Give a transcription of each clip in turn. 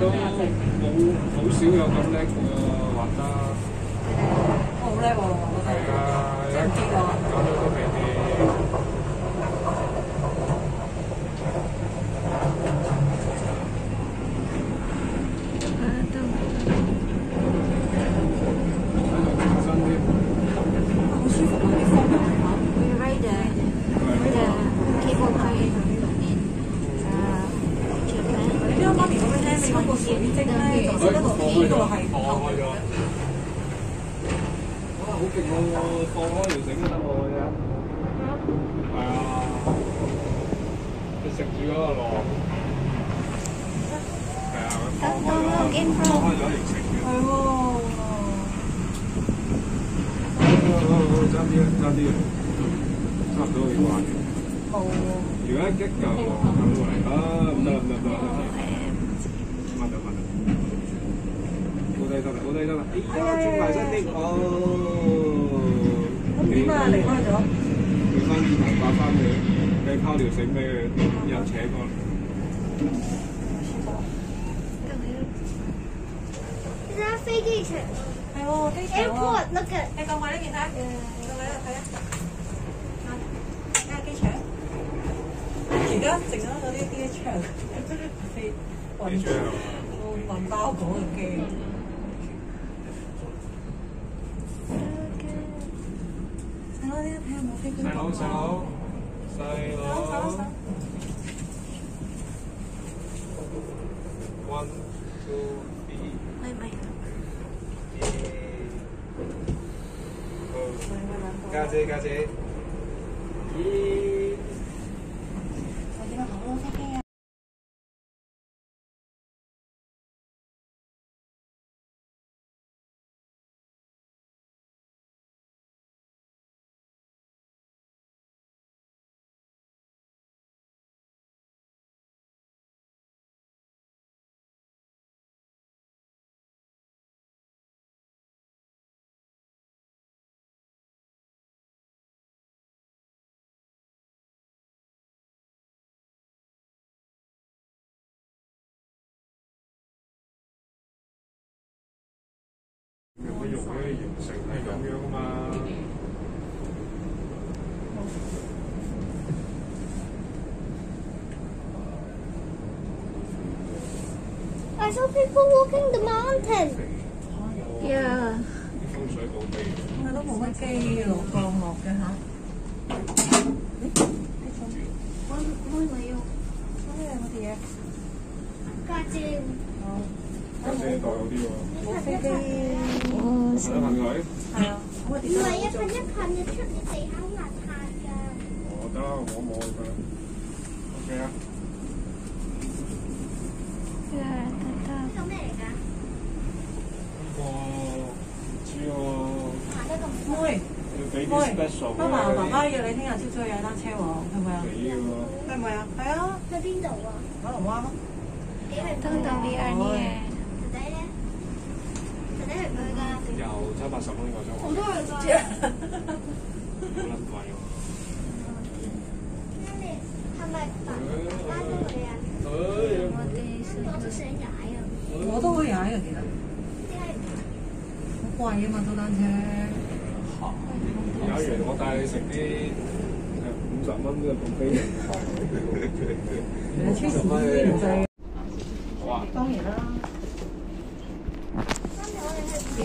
都冇好少有咁叻個雲啦，誒，好叻喎！開咗，放開咗條繩嘅。係喎。爭啲啦，爭啲啦，差唔多可以玩嘅。冇喎。如果一嚿撳過嚟，啊唔得啦唔得唔得，慢得慢得，好低得啦好低得啦，哎呀轉埋身啲，哦，咁點啊？離開咗。換翻啲頭髮翻佢，你拋條繩俾佢，又扯過嚟。其實飛機場係喎，機場喎。，airport look at 你過埋呢邊睇，過埋呢度睇啊！睇下機場。而家剩咗嗰啲機場飛運機場運包裹嘅機。細佬，呢睇下有冇飛機細佬細佬細佬好，家姐。有乜用咧？形成係咁樣啊嘛。I saw people walking the mountain. Yeah. 啲風水寶地。我都冇乜機落降落嘅嚇。我我咪用咩嗰啲嘢？家姐，家姐袋好啲喎，冇飛機。睇下佢。係啊，咁我唔係一噴一噴嘅出你地下好邋遢㗎。我得，我摸佢。OK 啊。呢個咩嚟㗎？呢個唔知喎，行得咁妹，要俾啲妹，special 媽媽爸爸嘅約你聽日朝早去踩單車喎，係咪啊？係咪啊？係啊，去邊度啊？九龍灣咯。你去唔等去等 VR 呢？弟弟咧？弟弟去唔去㗎？又七八十蚊個鐘，好多人㗎。好撚貴喎。係咪爸爸都去啊？誒，我都想踩啊！我都可以踩啊，其實好貴啊嘛，租單車。有完我帶你食啲誒五十蚊嘅布菲。你超時啲唔制。好啊。當然啦。跟住我哋去 We are coming to the 係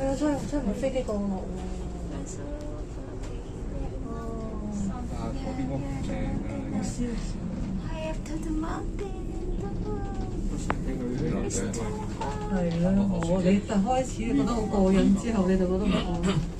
啊，真係真係冇飛機降落喎。係啦，我你就開始覺得好過癮，之後你就覺得唔過癮。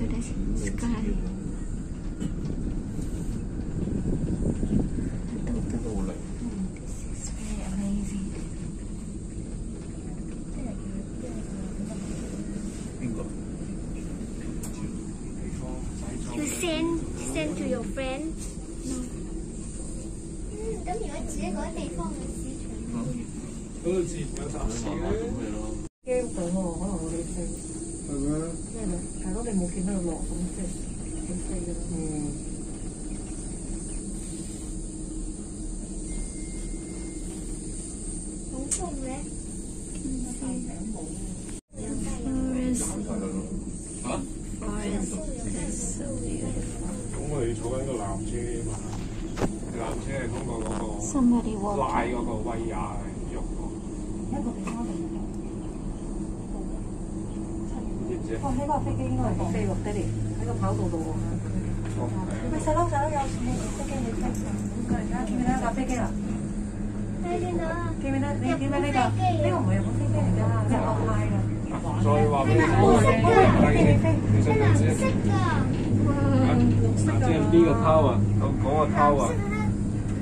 to the sky. 都好靚。This is very amazing. 邊個？You send send to your friend. 嗯，咁如果自己嗰啲地方嘅市場，嗰度自然有雜誌嘅。驚到喎，可能我哋飛。係咩？咩嚟？係見到佢落咁即係幾飛嘅咯。嗯，好重嘅，Forest 啊？Forest is so beautiful. 咁我哋坐緊個纜車嘛，纜車係通過嗰個 Somebody 拉 walking. 嗰個威亞一個地方定知唔知啊？哦，喺個飛機應該係飛喎，爹哋喺個跑道度喎。哦係啊喂，細佬細佬有飛機你飛上，過嚟睇下見唔見到一架飛機啦？睇見唔見到？你見唔見呢個？呢個唔係日本飛機嚟㗎，呢個派㗎。再話俾你聽，你想唔想知？識㗎，即係呢個 tower，嗰嗰個 tower，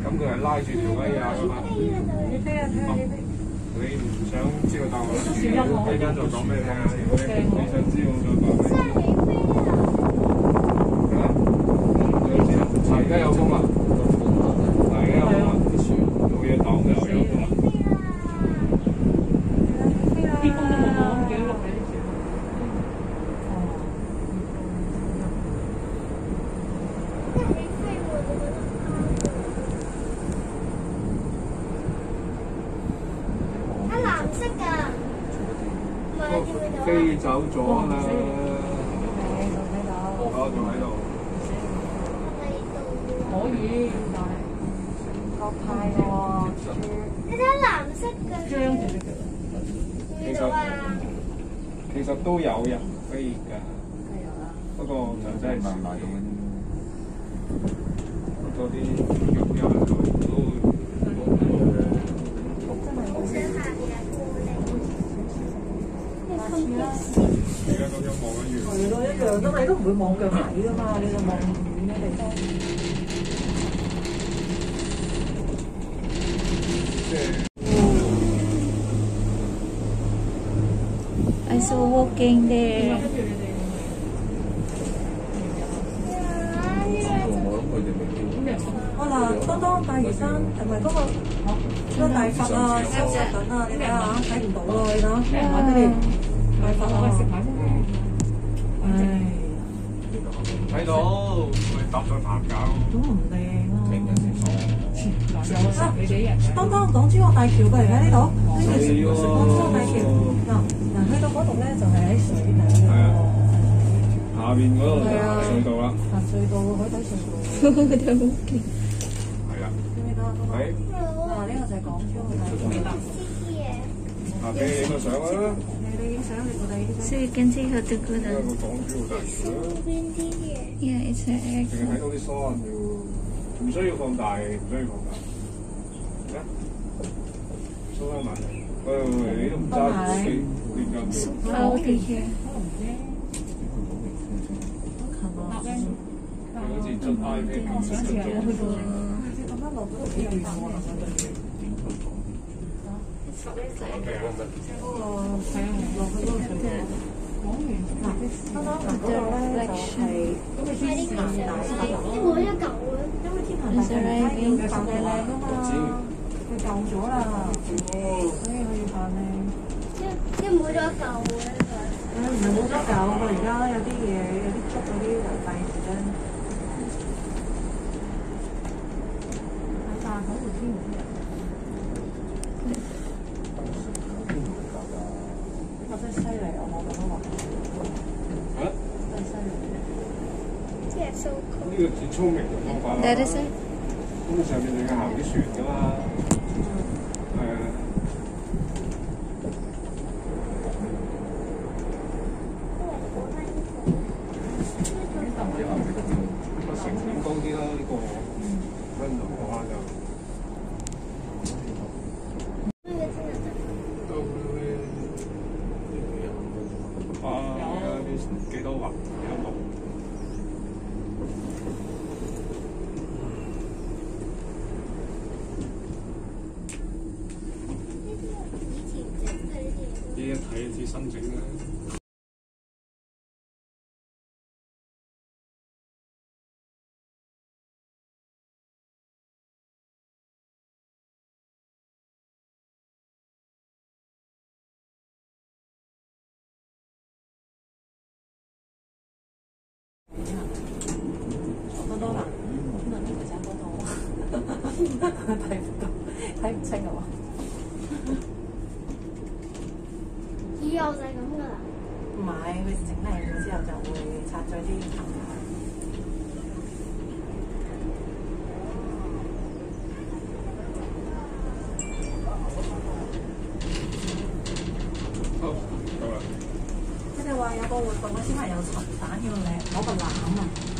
咁佢係拉住條威亞噶嘛。你飛啊！睇下你飛。你唔想知道答案，一陣就講俾你聽啊！如果你你想知，我再講俾你聽。啊？嗱，而家有風啦，嗱，而家有風啦，冇嘢擋就有風啦。啲風都冇講，幾落嚟啲船。啊藍色㗎，唔飛走咗啦？我仲喺度。可以，但係國泰喎，你睇藍色嘅，張？其實都有人飛㗎，係啊。不過就真係少啲。嗰啲有有人都都好想行嘅，而家咁樣望緊月。係咯，一樣噶嘛，你都唔會望腳底噶嘛，你就望遠嘅地方。I saw walking there. 我嗱，當當大嶼山係咪嗰個嗰個大佛啊，收拾緊啊？你睇下，睇唔到咯！你睇下，大佛啊！唉，睇到，咪搭上棚架都。唔靚啊！當當港珠澳大橋過嚟睇呢度，呢個係港珠澳大橋。嗱嗱，去到嗰度咧就係喺水底嘅係啊喎，下邊嗰度就係隧道啦，行隧道海底隧道。They're walking. 係啦，見唔見到啊？喺嗱，呢個就係港珠澳大橋。下邊影個相啦，你你影相，你我哋影相。So you can see how to go 呢個 down. 港珠澳大橋啦，Yeah, it's an 淨係睇 airport. 到啲 sun 要，唔需要放大，唔需要放大，咩？收翻埋嚟，喂喂喂，你都唔揸機，點解？Cloudy here. 好似出 iPad 咁出咗。你咁樣落都幾遠喎，嗰個係啊，落去嗰個隧道。嗱，啱啱嗱嗰個咧係因為天壇大佛，你冇一嚿嘅，因為天壇大佛係要扮靚靚啊嘛，佢舊咗啦，所以佢要扮靚。一一冇咗一嚿嘅誒唔係冇得救喎，而家有啲嘢有啲竹嗰啲就費事咧。但係嗰條天唔知人。呢個真係犀利啊！我覺得話啊？真係犀利。即係 so 呢個最聰明嘅方法啦。That is it. 咁上行啲船噶嘛，係啊。個成本高啲啦，呢個溫度嘅話就都啊啲幾多畫幾多度？呢申请咧知新整啦。以後就係咁噶啦。唔係，佢整靚咗之後就會拆咗啲藤下。好，夠啦。佢哋話有個活動嘅小朋友尋蛋要領攞個籃啊！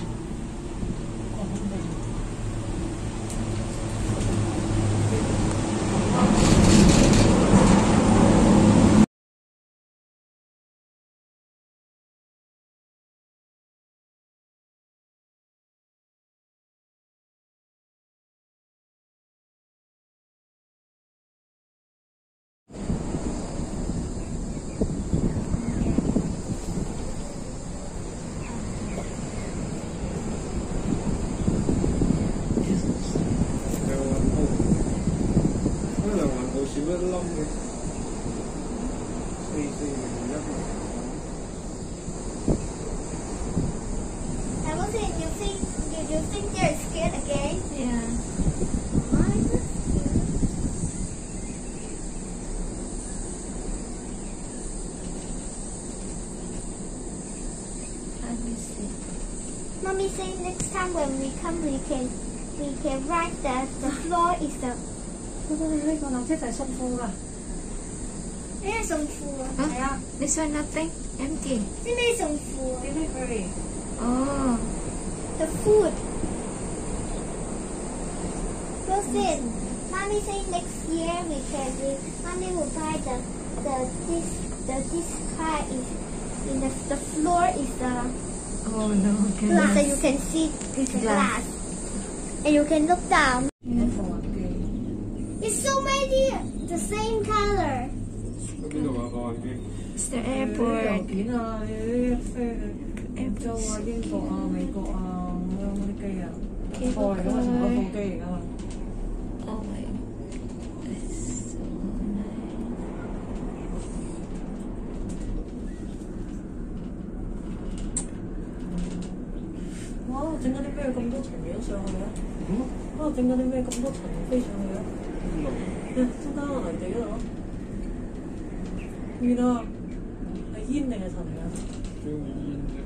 എല്ലാം ശ്രീ Shri Did you think, did you think they're scared again? Yeah. Mommy say next time when we come, we can we can write that the floor is the 呢个蓝色就系送货㗎，咩送裤啊？ Huh? 系啊 This one nothing? Empty. 知咩送裤啊 delivery。 Oh. The food. Wilson, mommy say next year we can we mommy will buy the the this the this car is in the the floor is the Oh no. Okay. glass that you can see is the glass. And you can look down. same color. It's the airport. airport. Oh my 와, 등간에 왜 이렇게 못 찾는 거야? 응? 와, 등간에 왜 이렇게 못 찾는 거야? 啊？邊度？真得人哋嗰度。見到啊？係煙定係塵嚟㗎？張煙啫，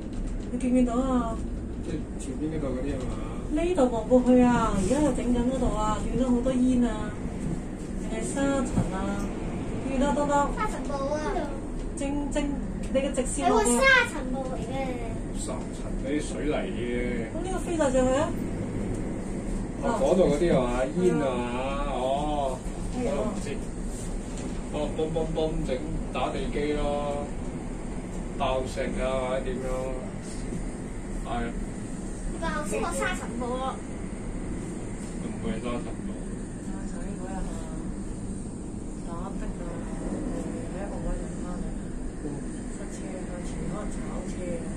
你見唔見到啊？即係前邊呢個嗰啲係嘛？呢度望過去啊，而家又整緊嗰度啊，見到好多煙啊，定係沙塵啊？見到多多沙塵暴啊！正正你嘅直線係個，沙塵暴嚟嘅。沙塵啲水泥嘅。咁呢個飛晒上去啊？哦，嗰度嗰啲係嘛？煙啊？我都唔知。哦，泵泵泵整打地基咯，爆石啊或者點樣？係啊，爆死個沙塵暴咯！唔會係沙塵暴。啊！就呢嗰日啊，打的啊，喺一個位度翻嚟，塞車啊，前可能炒車啊，